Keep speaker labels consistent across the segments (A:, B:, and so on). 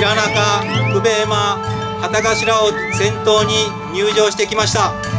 A: 平中久米山旗頭を先頭に入場してきました。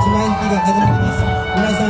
B: つなぎが始まります。皆さん